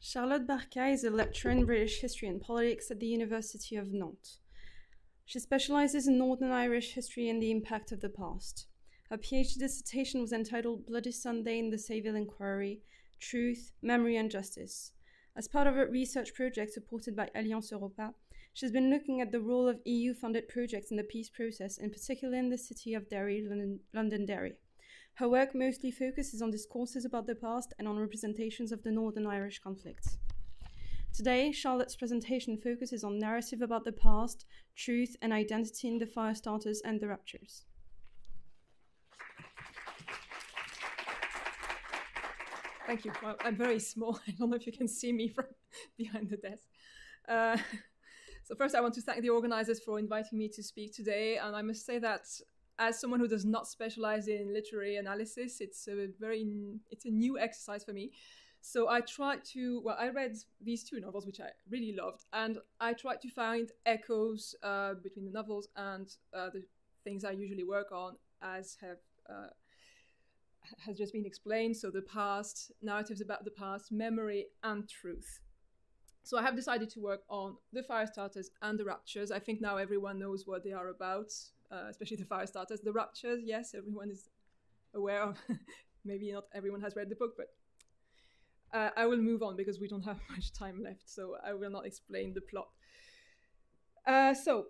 Charlotte Barcat is a lecturer in British history and politics at the University of Nantes. She specializes in Northern Irish history and the impact of the past. Her PhD dissertation was entitled Bloody Sunday in the Saville Inquiry Truth, Memory, and Justice. As part of a research project supported by Alliance Europa, she's been looking at the role of EU funded projects in the peace process, in particular in the city of Derry, London, Londonderry. Her work mostly focuses on discourses about the past and on representations of the Northern Irish conflict. Today, Charlotte's presentation focuses on narrative about the past, truth, and identity in the Firestarters and the Raptures. Thank you. Well, I'm very small. I don't know if you can see me from behind the desk. Uh, so first, I want to thank the organizers for inviting me to speak today. And I must say that as someone who does not specialize in literary analysis, it's a very it's a new exercise for me. So I tried to well, I read these two novels which I really loved, and I tried to find echoes uh, between the novels and uh, the things I usually work on, as have uh, has just been explained. So the past, narratives about the past, memory, and truth. So I have decided to work on the Firestarters and the Raptures. I think now everyone knows what they are about, uh, especially the fire starters, The Raptures, yes, everyone is aware of. Maybe not everyone has read the book, but uh, I will move on because we don't have much time left. So I will not explain the plot. Uh, so,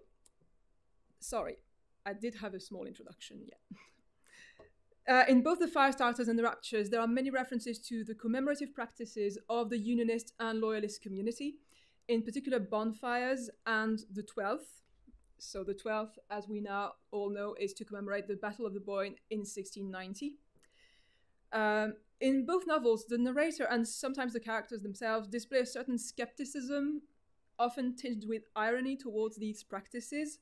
sorry, I did have a small introduction, yeah. Uh, in both the Firestarters and the Raptures, there are many references to the commemorative practices of the Unionist and Loyalist community, in particular bonfires and the 12th. So, the 12th, as we now all know, is to commemorate the Battle of the Boyne in 1690. Um, in both novels, the narrator and sometimes the characters themselves display a certain skepticism, often tinged with irony towards these practices.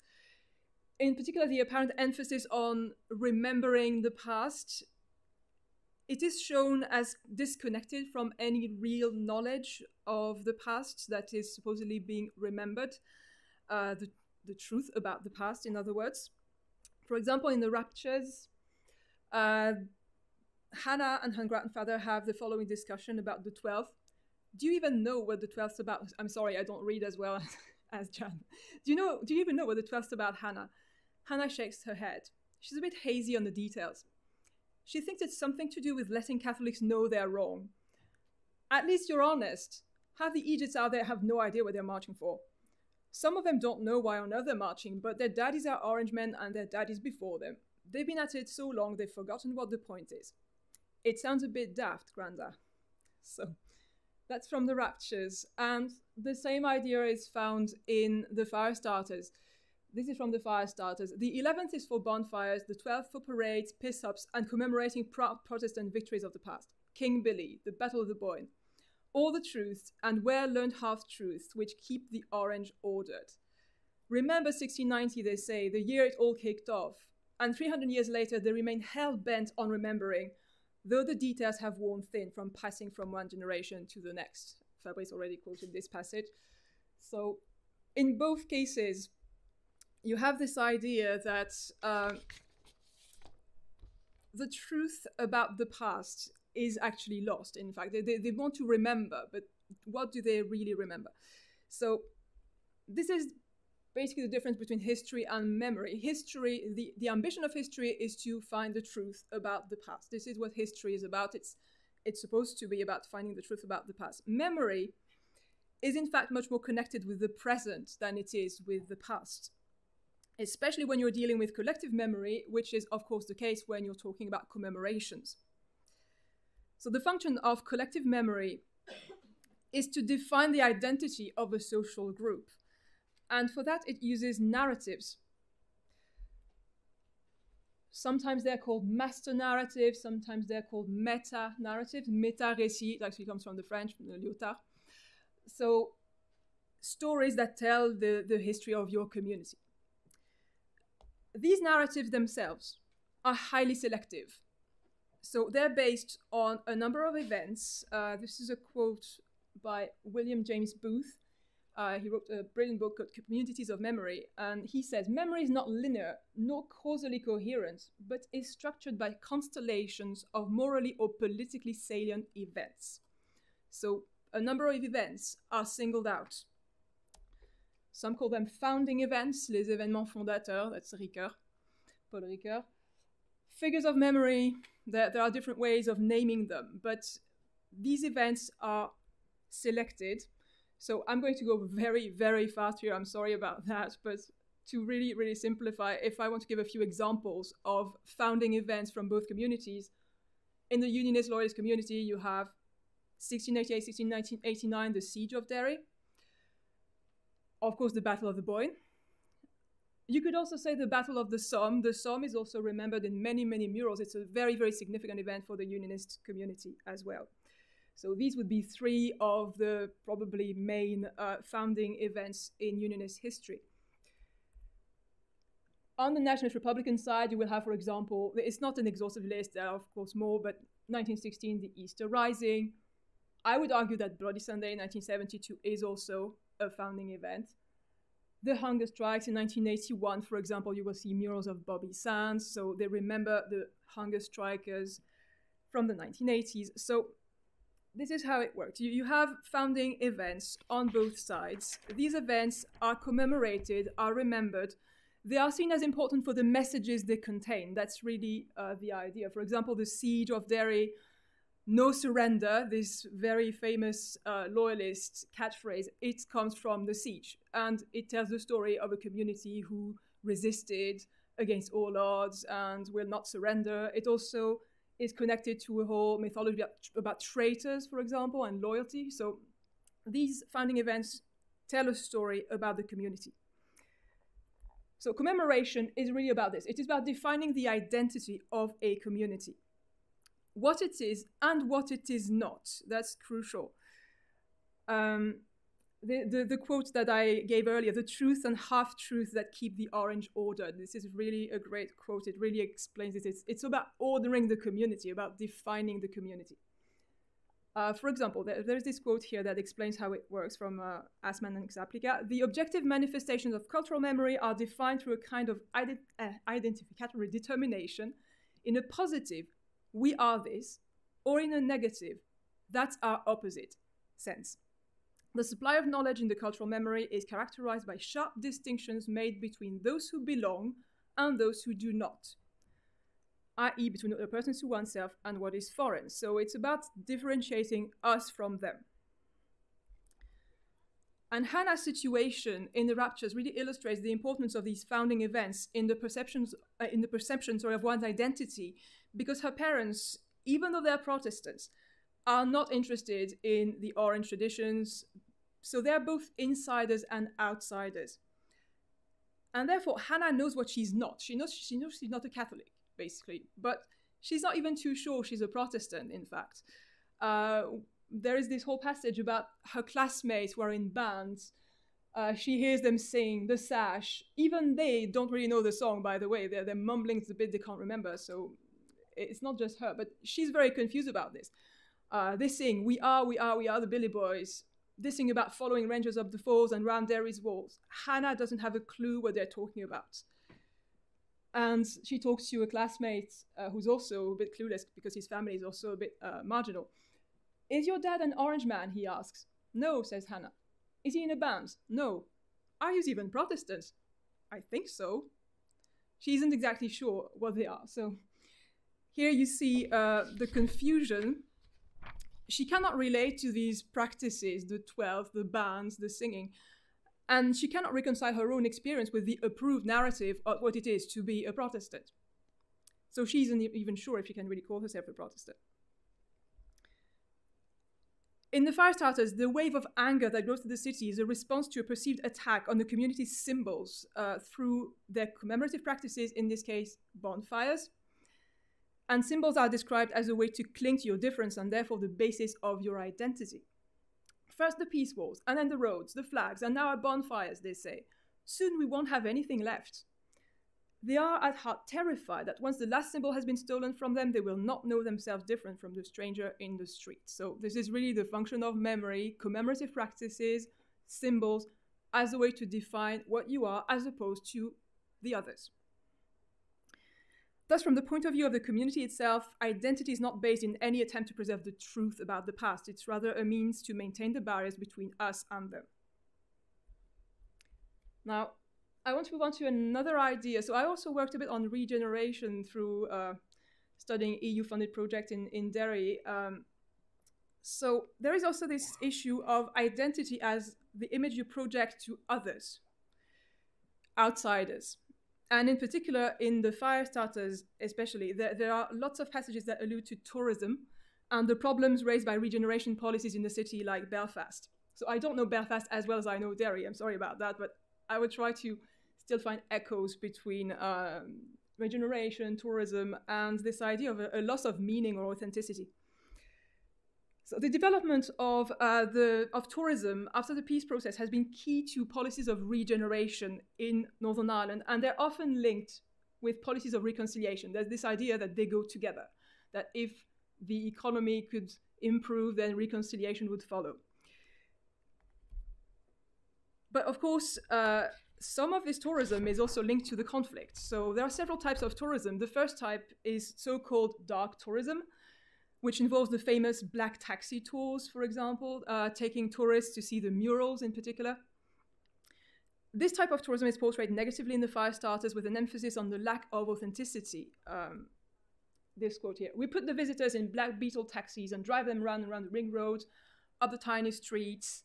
In particular, the apparent emphasis on remembering the past, it is shown as disconnected from any real knowledge of the past that is supposedly being remembered, uh, the, the truth about the past, in other words. For example, in the Raptures, uh, Hannah and her grandfather have the following discussion about the 12th. Do you even know what the 12th about? I'm sorry, I don't read as well as, Jan. Do you know? Do you even know what the 12th about Hannah? Hannah shakes her head. She's a bit hazy on the details. She thinks it's something to do with letting Catholics know they're wrong. At least you're honest. Half the Egypts out there have no idea what they're marching for. Some of them don't know why on earth they're marching, but their daddies are orange men and their daddies before them. They've been at it so long they've forgotten what the point is. It sounds a bit daft, Granda. So that's from the Raptures, and the same idea is found in the Firestarters. This is from the Firestarters. The 11th is for bonfires, the 12th for parades, piss ups, and commemorating Protestant victories of the past. King Billy, the Battle of the Boyne. All the truths and well learned half truths which keep the orange ordered. Remember 1690, they say, the year it all kicked off. And 300 years later, they remain hell bent on remembering, though the details have worn thin from passing from one generation to the next. Fabrice already quoted this passage. So, in both cases, you have this idea that uh, the truth about the past is actually lost. In fact, they, they, they want to remember, but what do they really remember? So, this is basically the difference between history and memory. History, the, the ambition of history is to find the truth about the past. This is what history is about. It's, it's supposed to be about finding the truth about the past. Memory is, in fact, much more connected with the present than it is with the past especially when you're dealing with collective memory, which is, of course, the case when you're talking about commemorations. So, the function of collective memory is to define the identity of a social group. And for that, it uses narratives. Sometimes they're called master narratives, sometimes they're called meta narratives. Meta récit actually comes from the French, from the Lyotard. So, stories that tell the, the history of your community these narratives themselves are highly selective. So they're based on a number of events. Uh, this is a quote by William James Booth. Uh, he wrote a brilliant book called Communities of Memory, and he says memory is not linear nor causally coherent, but is structured by constellations of morally or politically salient events. So a number of events are singled out. Some call them founding events, les événements fondateurs, that's Ricoeur, Paul Ricoeur. Figures of memory, there, there are different ways of naming them, but these events are selected. So I'm going to go very, very fast here. I'm sorry about that, but to really, really simplify, if I want to give a few examples of founding events from both communities, in the Unionist Loyalist community, you have 1688, 1689, the Siege of Derry. Of course, the Battle of the Boyne. You could also say the Battle of the Somme. The Somme is also remembered in many, many murals. It's a very, very significant event for the Unionist community as well. So these would be three of the probably main uh, founding events in Unionist history. On the Nationalist Republican side, you will have, for example, it's not an exhaustive list, there are of course more, but 1916, the Easter Rising. I would argue that Bloody Sunday 1972 is also a founding event. The hunger strikes in 1981, for example, you will see murals of Bobby Sands, so they remember the hunger strikers from the 1980s. So this is how it works. You, you have founding events on both sides. These events are commemorated, are remembered, they are seen as important for the messages they contain. That's really uh, the idea. For example, the siege of Derry, no surrender, this very famous uh, loyalist catchphrase, it comes from the siege. And it tells the story of a community who resisted against all odds and will not surrender. It also is connected to a whole mythology about, about traitors, for example, and loyalty. So these founding events tell a story about the community. So commemoration is really about this. It is about defining the identity of a community. What it is and what it is not. That's crucial. Um, the, the, the quote that I gave earlier, the truth and half truth that keep the orange ordered. This is really a great quote. It really explains it. It's, it's about ordering the community, about defining the community. Uh, for example, there, there's this quote here that explains how it works from uh, Assmann and Czaplicka. The objective manifestations of cultural memory are defined through a kind of ident uh, identificatory determination in a positive, we are this, or in a negative, that's our opposite sense. The supply of knowledge in the cultural memory is characterized by sharp distinctions made between those who belong and those who do not i.e., between a person to oneself and what is foreign. So it's about differentiating us from them. And Hannah's situation in the raptures really illustrates the importance of these founding events in the perceptions, uh, in the perception sorry, of one's identity, because her parents, even though they're Protestants, are not interested in the Orange traditions. So they're both insiders and outsiders. And therefore, Hannah knows what she's not. She knows she knows she's not a Catholic basically. But she's not even too sure she's a Protestant, in fact. Uh, there is this whole passage about her classmates who are in bands. Uh, she hears them sing the sash. Even they don't really know the song, by the way. They're, they're mumbling the bit they can't remember. So it's not just her, but she's very confused about this. Uh, they sing, We are, we are, we are the Billy Boys. This thing about following Rangers up the Falls and round Derry's walls. Hannah doesn't have a clue what they're talking about. And she talks to a classmate uh, who's also a bit clueless because his family is also a bit uh, marginal. Is your dad an orange man? He asks. No, says Hannah. Is he in a band? No. Are you even Protestants? I think so. She isn't exactly sure what they are. So here you see uh, the confusion. She cannot relate to these practices, the 12, the bands, the singing, and she cannot reconcile her own experience with the approved narrative of what it is to be a Protestant. So she isn't even sure if she can really call herself a Protestant. In the Firestarters, the wave of anger that goes to the city is a response to a perceived attack on the community's symbols uh, through their commemorative practices, in this case, bonfires. And symbols are described as a way to cling to your difference and therefore the basis of your identity. First the peace walls, and then the roads, the flags, and now our bonfires, they say. Soon we won't have anything left. They are at heart terrified that once the last symbol has been stolen from them, they will not know themselves different from the stranger in the street. So, this is really the function of memory, commemorative practices, symbols, as a way to define what you are as opposed to the others. Thus, from the point of view of the community itself, identity is not based in any attempt to preserve the truth about the past. It's rather a means to maintain the barriers between us and them. Now, I want to move on to another idea. So I also worked a bit on regeneration through uh, studying EU-funded project in, in Derry. Um, so there is also this issue of identity as the image you project to others, outsiders. And in particular, in the fire starters, especially, there, there are lots of passages that allude to tourism and the problems raised by regeneration policies in the city like Belfast. So I don't know Belfast as well as I know Derry. I'm sorry about that, but I would try to still find echoes between um, regeneration, tourism, and this idea of a, a, loss of meaning or authenticity. So the development of, uh, the, of tourism after the peace process has been key to policies of regeneration in Northern Ireland, and they're often linked with policies of reconciliation. There's this idea that they go together, that if the economy could improve, then reconciliation would follow. But of course, uh, some of this tourism is also linked to the conflict. So there are several types of tourism. The first type is so called dark tourism, which involves the famous black taxi tours, for example, uh, taking tourists to see the murals in particular. This type of tourism is portrayed negatively in the fire starters with an emphasis on the lack of authenticity. Um, this quote here We put the visitors in black beetle taxis and drive them around around the ring road, up the tiny streets,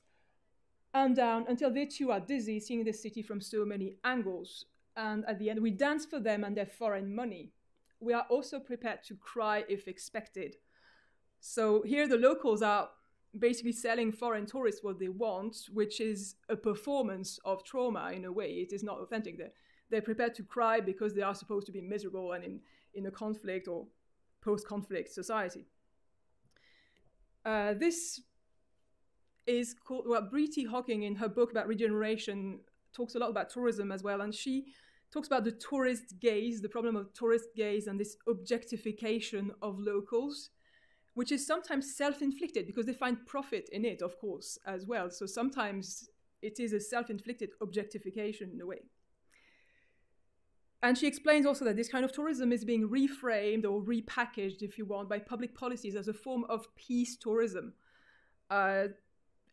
and down until they too are dizzy seeing the city from so many angles. And at the end, we dance for them and their foreign money. We are also prepared to cry if expected. So here the locals are basically selling foreign tourists what they want, which is a performance of trauma in a way. It is not authentic. They're, they're prepared to cry because they are supposed to be miserable and in, in a conflict or post conflict society. Uh, this is called, well, Bree T. Hocking in her book about regeneration talks a lot about tourism as well. And she talks about the tourist gaze, the problem of tourist gaze and this objectification of locals which is sometimes self inflicted because they find profit in it, of course, as well. So sometimes it is a self inflicted objectification in a way. And she explains also that this kind of tourism is being reframed or repackaged, if you want, by public policies as a form of peace tourism. Uh,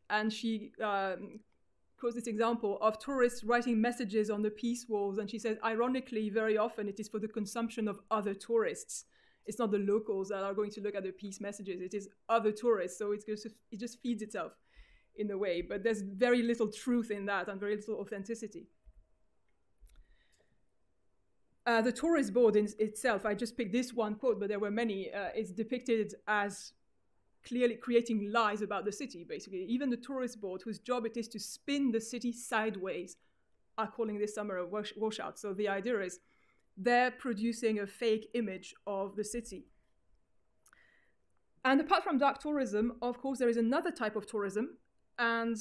and she um, quotes this example of tourists writing messages on the peace walls. And she says, ironically, very often it is for the consumption of other tourists it's not the locals that are going to look at the peace messages. It is other tourists. So it's just, it just feeds itself in a way. But there's very little truth in that and very little authenticity. Uh, the tourist board in itself, I just picked this one quote, but there were many, uh, is depicted as clearly creating lies about the city, basically. Even the tourist board, whose job it is to spin the city sideways, are calling this summer a wash- washout. So the idea is they're producing a fake image of the city. And apart from dark tourism, of course, there is another type of tourism, and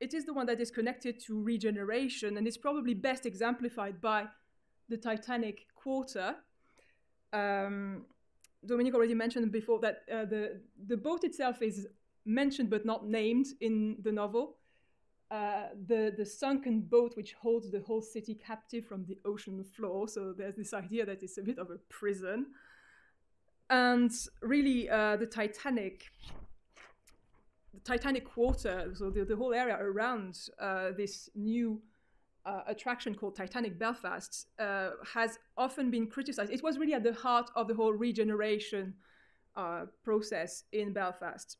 it is the one that is connected to regeneration, and it's probably best exemplified by the Titanic Quarter. Um, Dominique already mentioned before that uh, the, the boat itself is mentioned but not named in the novel. Uh, the, the sunken boat which holds the whole city captive from the ocean floor. So there's this idea that it's a bit of a prison. And really, uh, the Titanic, the Titanic Quarter, so the, the whole area around uh, this new uh, attraction called Titanic Belfast, uh, has often been criticized. It was really at the heart of the whole regeneration process in Belfast.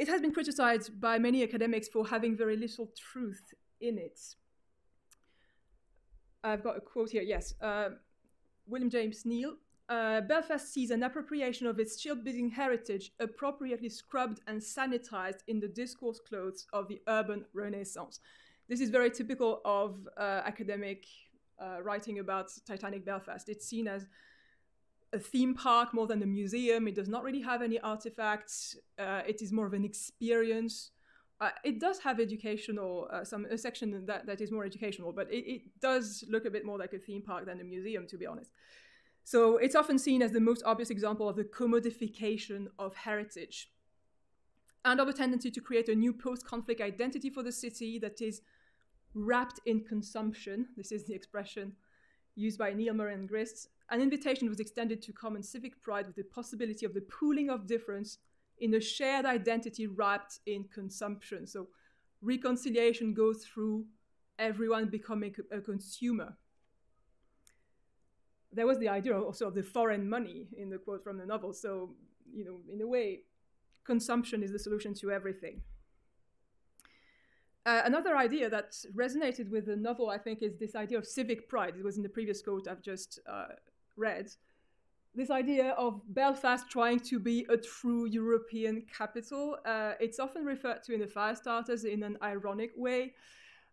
It has been criticized by many academics for having very little truth in it. I've got a quote here, yes. Uh, William James Neill. Uh, Belfast sees an appropriation of its shipbuilding heritage appropriately scrubbed and sanitized in the discourse clothes of the urban renaissance. This is very typical of uh, academic uh, writing about Titanic Belfast. It's seen as a theme park more than a museum. It does not really have any artifacts. Uh, it is more of an experience. Uh, it does have educational, uh, some a section that, that is more educational, but it, it, does look a bit more like a theme park than a museum, to be honest. So it's often seen as the most obvious example of the commodification of heritage and of a tendency to create a new post-conflict identity for the city that is wrapped in consumption. This is the expression used by Neill and Grist, an invitation was extended to common civic pride with the possibility of the pooling of difference in a shared identity wrapped in consumption. So reconciliation goes through everyone becoming a consumer. There was the idea also of the foreign money in the quote from the novel. So, you know, in a way, consumption is the solution to everything. Uh, another idea that resonated with the novel, I think, is this idea of civic pride. It was in the previous quote I've just uh, read. This idea of Belfast trying to be a true European capital. Uh, it's often referred to in the Firestarters in an ironic way.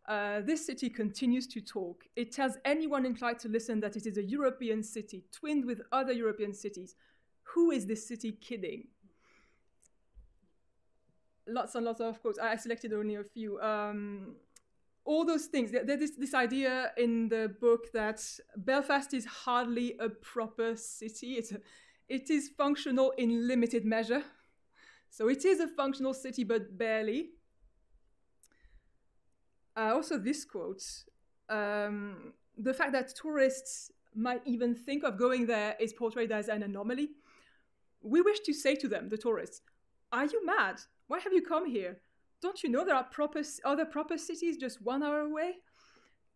Uh, this city continues to talk. It tells anyone inclined to listen that it is a European city, twinned with other European cities. Who is this city kidding? lots and lots of quotes. I selected only a few. Um, all those things. There's this, idea in the book that Belfast is hardly a proper city. It's a, it is functional in limited measure. So it is a functional city, but barely. Uh, also, this quote um, the fact that tourists might even think of going there is portrayed as an anomaly. We wish to say to them, the tourists, Are you mad? Why have you come here? Don't you know there are proper, other proper cities just one hour away?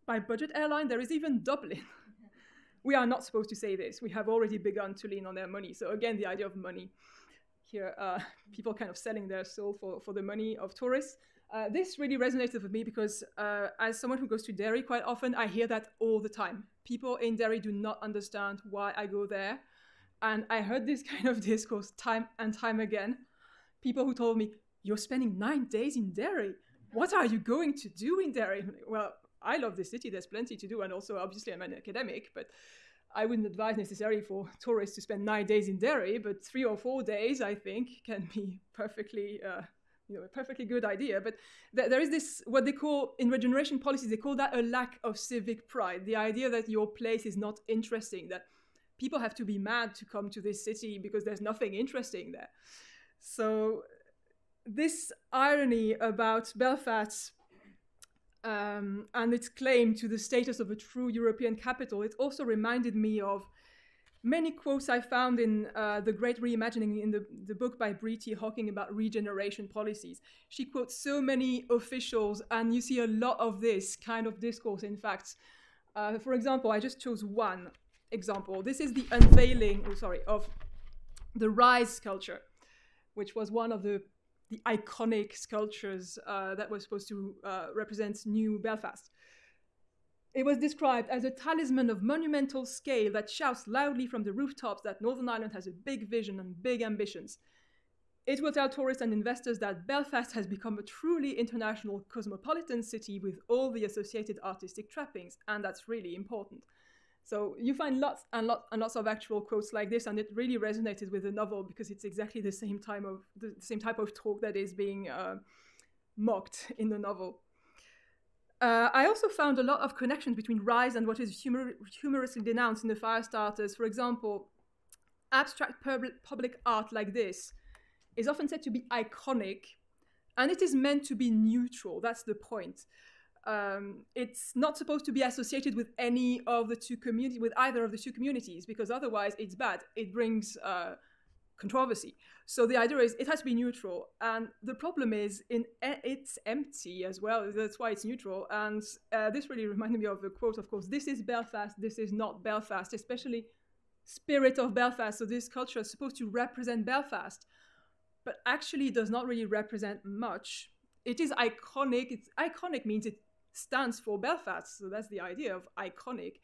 By budget airline, there is even Dublin. we are not supposed to say this. We have already begun to lean on their money. So, again, the idea of money. Here, uh, people kind of selling their soul for, for the money of tourists. Uh, this really resonated with me because, uh, as someone who goes to Derry quite often, I hear that all the time. People in Derry do not understand why I go there. And I heard this kind of discourse time and time again. People who told me, you're spending nine days in Derry. What are you going to do in Derry? Well, I love the city. There's plenty to do. And also, obviously, I'm an academic, but I wouldn't advise necessarily for tourists to spend nine days in Derry, but three or four days, I think, can be perfectly, uh, you know, a perfectly good idea. But th- there is this, what they call, in regeneration policies, they call that a lack of civic pride. The idea that your place is not interesting, that people have to be mad to come to this city because there's nothing interesting there. So this irony about Belfast um, and its claim to the status of a true European capital, it also reminded me of many quotes I found in uh, The Great Reimagining in the, the book by T. Hocking about regeneration policies. She quotes so many officials, and you see a lot of this kind of discourse, in fact. Uh, for example, I just chose one example. This is the unveiling, oh, sorry, of the Rise sculpture, which was one of the the iconic sculptures uh, that were supposed to uh, represent new Belfast. It was described as a talisman of monumental scale that shouts loudly from the rooftops that Northern Ireland has a big vision and big ambitions. It will tell tourists and investors that Belfast has become a truly international cosmopolitan city with all the associated artistic trappings, and that's really important. So you find lots and lots and lots of actual quotes like this, and it really resonated with the novel because it's exactly the same time of the same type of talk that is being uh, mocked in the novel. Uh, I also found a lot of connections between Rise and what is humor- humorously denounced in the Firestarters. For example, abstract pub- public art like this is often said to be iconic, and it is meant to be neutral. That's the point um, it's not supposed to be associated with any of the two community with either of the two communities because otherwise it's bad. It brings uh, controversy. So the idea is it has to be neutral, and the problem is in it's empty as well. That's why it's neutral. And uh, this really reminded me of a quote. Of course, this is Belfast. This is not Belfast. Especially spirit of Belfast. So this culture is supposed to represent Belfast, but actually does not really represent much. It is iconic. It's iconic means it stands for Belfast. So that's the idea of iconic.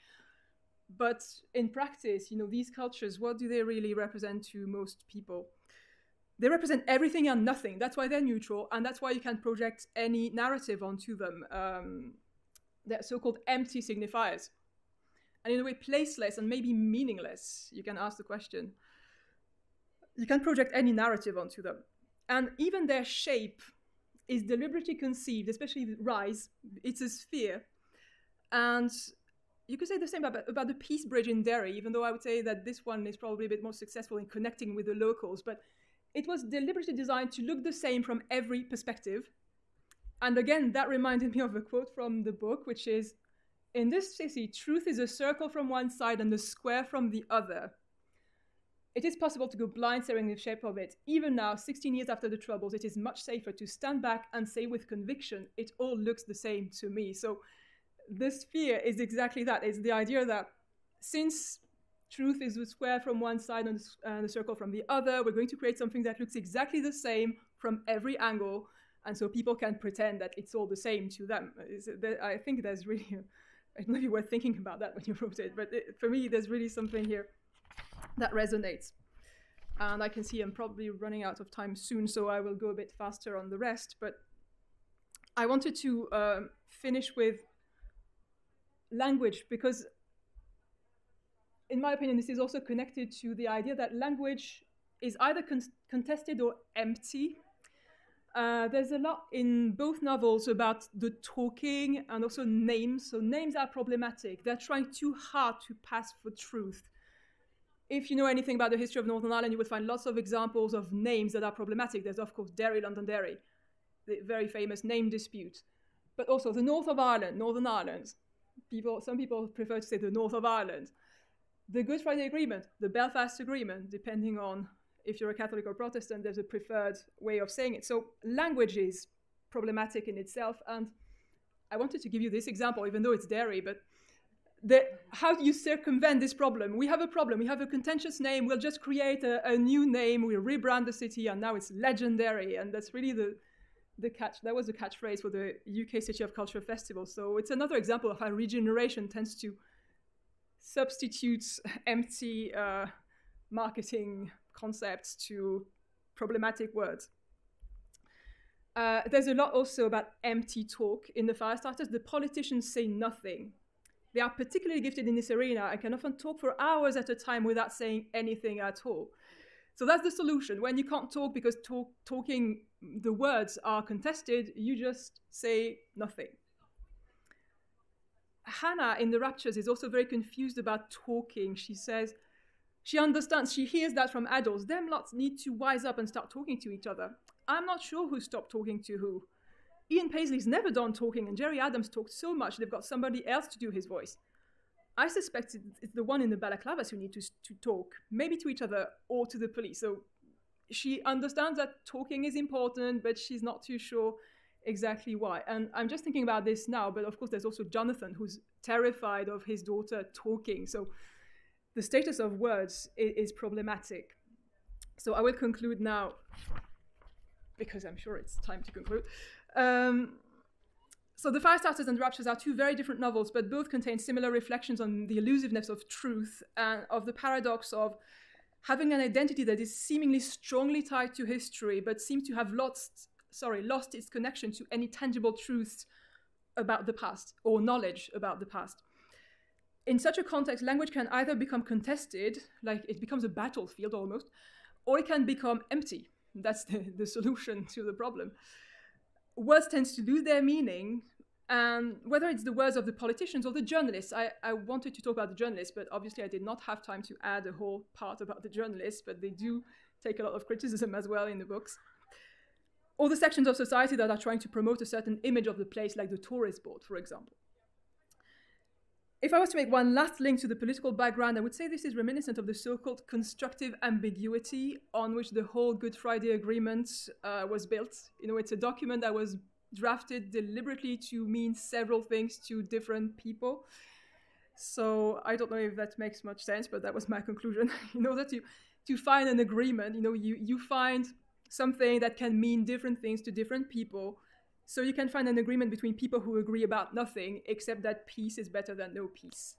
But in practice, you know, these cultures, what do they really represent to most people? They represent everything and nothing. That's why they're neutral, and that's why you can project any narrative onto them. Um, they're so-called empty signifiers, and in a way, placeless and maybe meaningless. You can ask the question. You can project any narrative onto them, and even their shape is deliberately conceived, especially the Rise, it's a sphere. And you could say the same about, about the Peace Bridge in Derry, even though I would say that this one is probably a bit more successful in connecting with the locals. But it was deliberately designed to look the same from every perspective. And again, that reminded me of a quote from the book, which is in this city, truth is a circle from one side and a square from the other. It is possible to go blind staring the shape of it. Even now, 16 years after the Troubles, it is much safer to stand back and say with conviction, it all looks the same to me. So, this fear is exactly that. It's the idea that since truth is a square from one side and the circle from the other, we're going to create something that looks exactly the same from every angle. And so people can pretend that it's all the same to them. I think there's really, I don't know if you were thinking about that when you wrote it, but for me, there's really something here that resonates. And I can see I'm probably running out of time soon, so I will go a bit faster on the rest. But I wanted to um, finish with language because, in my opinion, this is also connected to the idea that language is either con contested or empty. Uh, there's a lot in both novels about the talking and also names. So names are problematic. They're trying too hard to pass for truth if you know anything about the history of Northern Ireland, you will find lots of examples of names that are problematic. There's, of course, Derry, Londonderry, the very famous name dispute. But also the North of Ireland, Northern Ireland. People, some people prefer to say the North of Ireland. The Good Friday Agreement, the Belfast Agreement, depending on if you're a Catholic or Protestant, there's a preferred way of saying it. So language is problematic in itself. And I wanted to give you this example, even though it's Derry, but the, how do you circumvent this problem? We have a problem. We have a contentious name. We'll just create a, a, new name. We'll rebrand the city, and now it's LegenDerry. And that's really the the catch. That was the catchphrase for the UK City of Culture Festival. So it's another example of how regeneration tends to substitute empty uh, marketing concepts to problematic words. Uh, there's a lot also about empty talk in the Firestarters. The politicians say nothing they are particularly gifted in this arena and can often talk for hours at a time without saying anything at all. So that's the solution. When you can't talk because talk, talking, the words are contested, you just say nothing. Hannah in the Raptures is also very confused about talking. She says, she understands, she hears that from adults. Them lots need to wise up and start talking to each other. I'm not sure who stopped talking to who. Ian Paisley's never done talking, and Gerry Adams talked so much they've got somebody else to do his voice. I suspect it's the one in the balaclavas who need to, to talk, maybe to each other or to the police. So she understands that talking is important, but she's not too sure exactly why. And I'm just thinking about this now, but of course, there's also Jonathan who's terrified of his daughter talking. So the status of words is, is problematic. So I will conclude now because I'm sure it's time to conclude. Um, so The Firestarters and the Raptures are two very different novels, but both contain similar reflections on the elusiveness of truth and of the paradox of having an identity that is seemingly strongly tied to history, but seems to have lost, sorry, lost its connection to any tangible truths about the past or knowledge about the past. In such a context, language can either become contested, like it becomes a battlefield almost, or it can become empty. That's the, the solution to the problem words tends to lose their meaning and whether it's the words of the politicians or the journalists. I, I wanted to talk about the journalists but obviously i did not have time to add a whole part about the journalists but they do take a lot of criticism as well in the books. All the sections of society that are trying to promote a certain image of the place like the tourist board for example if I was to make one last link to the political background, I would say this is reminiscent of the so called constructive ambiguity on which the whole Good Friday Agreement uh, was built. You know, it's a document that was drafted deliberately to mean several things to different people. So I don't know if that makes much sense, but that was my conclusion. in order to, to find an agreement, you know, you, you find something that can mean different things to different people so you can find an agreement between people who agree about nothing, except that peace is better than no peace.